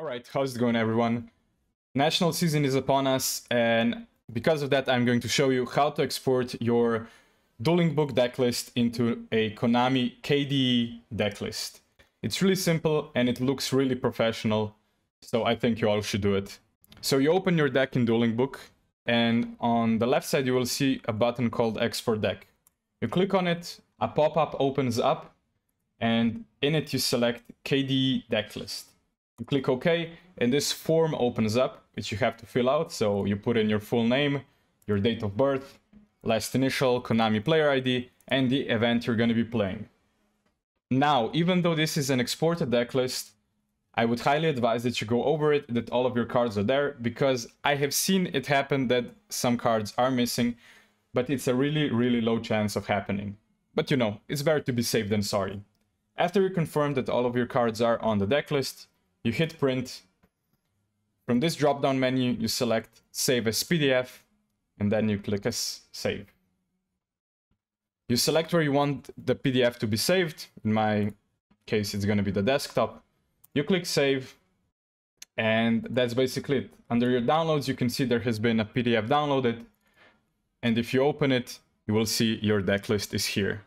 All right, how's it going, everyone? National season is upon us, and because of that, I'm going to show you how to export your Duelingbook decklist into a Konami KDE decklist. It's really simple and it looks really professional, so I think you all should do it. So you open your deck in Duelingbook, and on the left side you will see a button called Export Deck. You click on it, a pop-up opens up, and in it you select KDE decklist. You click OK, and this form opens up, which you have to fill out. So you put in your full name, your date of birth, last initial, Konami player ID, and the event you're going to be playing. Now, even though this is an exported deck list, I would highly advise that you go over it, that all of your cards are there, because I have seen it happen that some cards are missing, but it's a really, really low chance of happening. But you know, it's better to be safe than sorry. After you confirm that all of your cards are on the deck list, you hit print. From this drop down menu, you select save as PDF, and then you click as save. You select where you want the PDF to be saved. In my case, it's going to be the desktop. You click save, and that's basically it. Under your downloads, you can see there has been a PDF downloaded. And if you open it, you will see your deck list is here.